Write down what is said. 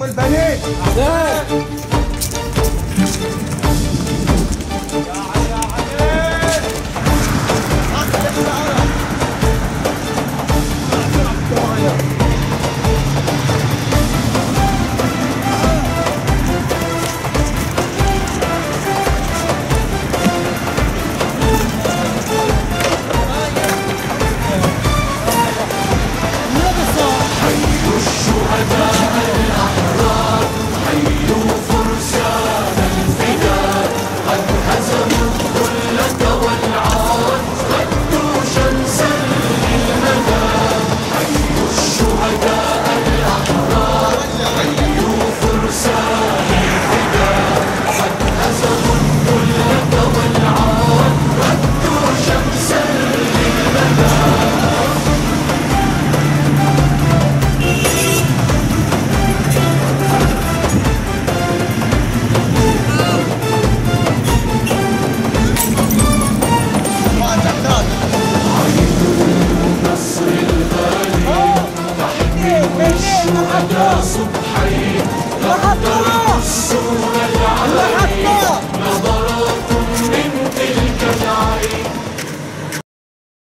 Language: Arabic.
Mal Valle. ام البنين الشهداء صبحين